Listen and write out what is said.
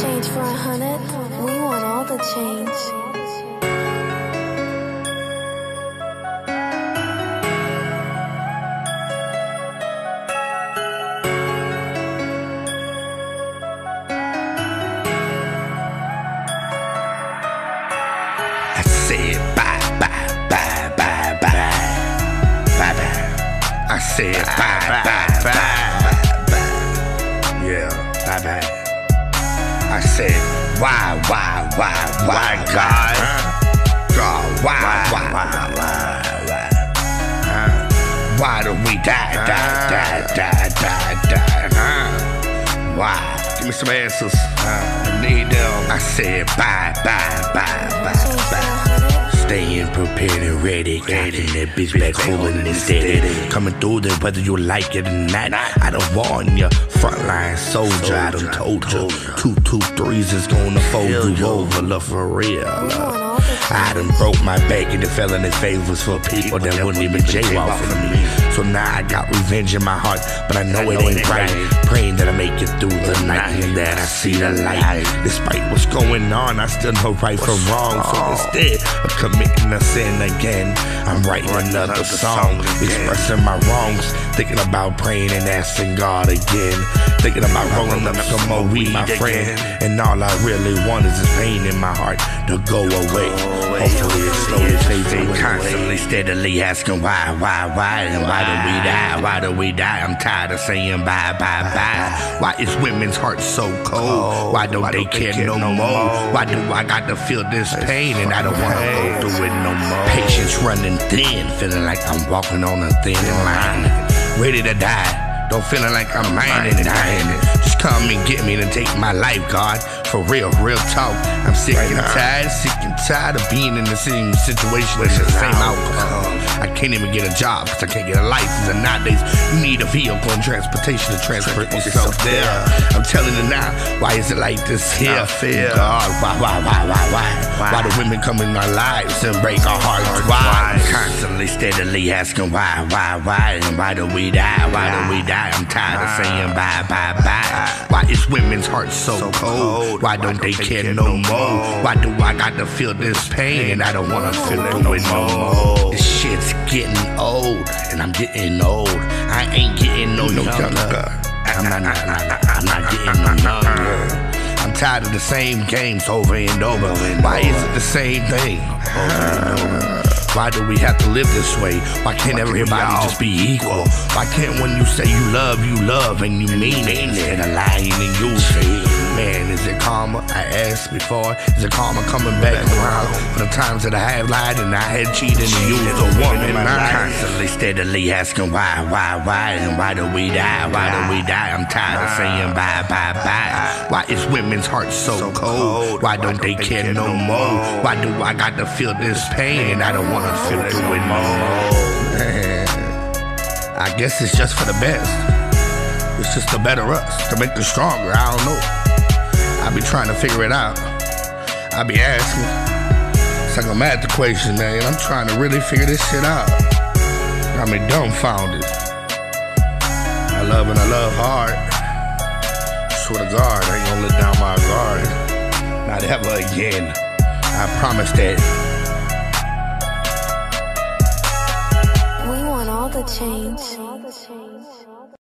change for a hundred? We want all the change. Said bye bye bye bye bye. Yeah, bye bye. I said why why why why God? God why why why why why? Huh? Why do we ah. die die die die die die? Huh? Why? Give me some answers. Ah. I need them. I said bye bye bye bye Change bye. Hundred? Staying prepared and ready, getting that bitch back home and steady. Coming through there whether you like it or not. I don't warn ya, frontline soldier. I done told ya, two two threes is gonna fold you over, love for real. I done broke my back and it fell in his favors for people that wouldn't even jaywalk for me. So now I got revenge in my heart, but I know it ain't right. Praying that I make it through the night and that I see the light. Despite what's going on, I still know right from wrong. So instead of committing a sin again, I'm writing another song, expressing my wrongs, thinking about praying and asking God again. Thinking about rolling up some more weed, my friend. And all I really want is this pain in my heart to go away. Hopefully it slowly fades away. Constantly, steadily asking why, why, why, and why do we die? Why do we die? I'm tired of saying bye, bye, bye. Why is women's hearts so cold? Why don't they care no more? Why do I got to feel this pain and I don't wanna go through it no more? Patience running thin, feeling like I'm walking on a thin line, ready to die. Don't feeling like I'm mine and dying. Just come and get me and take my life, God. For real, real talk. I'm sick and tired, sick and tired of being in the same situation, with the same outcome. I can't even get a job because I can't get a license. And nowadays, you need a vehicle and transportation to transport yourself there. I'm telling you now, why is it like this here? God, why, why, why, why, why? Why do women come in our lives and break our hearts? Why? Constantly, steadily asking why, why, why, and why do we die? Why do we die? I'm tired of saying bye, bye, bye. Why is women's hearts so cold? Why don't they care no more? Why do I got to feel this pain and I don't wanna feel it no more? This shit's getting old, and I'm getting old. I ain't getting no younger. I'm not, not, not, I'm not getting no younger. I'm tired of the same games over and over. Why is it the same thing? Why do we have to live this way? Why can't everybody just be equal? Why can't when you say you love, you love and you mean it instead of lying and you say, man, is it karma? I asked before, is it karma coming back around for the times that I have lied and I had cheated and used a woman? I'm constantly, steadily asking why, why, why, and why do we die? Why do we die? I'm tired of saying bye, bye, bye. Why is women's hearts so cold? Why don't they care no more? Why do I got to feel this pain and I don't wanna feel through it more? Man, I guess it's just for the best. It's just to better us, to make us stronger. I don't know. I be trying to figure it out. I be asking. It's like a math equation, man. I'm trying to really figure this shit out. Got me dumbfounded. I love and I love hard. Swear to God, I ain't gonna let down my guard. Not ever again. I promise that. We want all the change.